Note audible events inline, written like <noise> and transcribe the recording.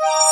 you <laughs>